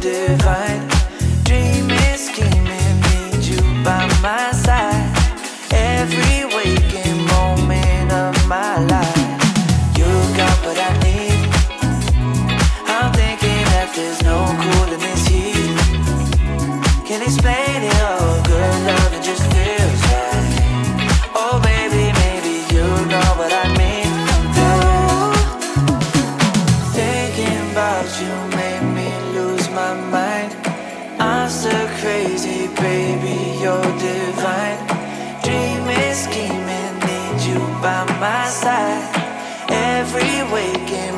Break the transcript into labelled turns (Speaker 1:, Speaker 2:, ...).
Speaker 1: divine. Dreaming, scheming, need you by my side. Every waking moment of my life. You got what I need. I'm thinking that there's no this heat. Can explain it all. Love, it just feels. Oh, baby, maybe you know what I mean. Thinking about you. baby, you're divine. Dreaming, scheming, need you by my side. Every waking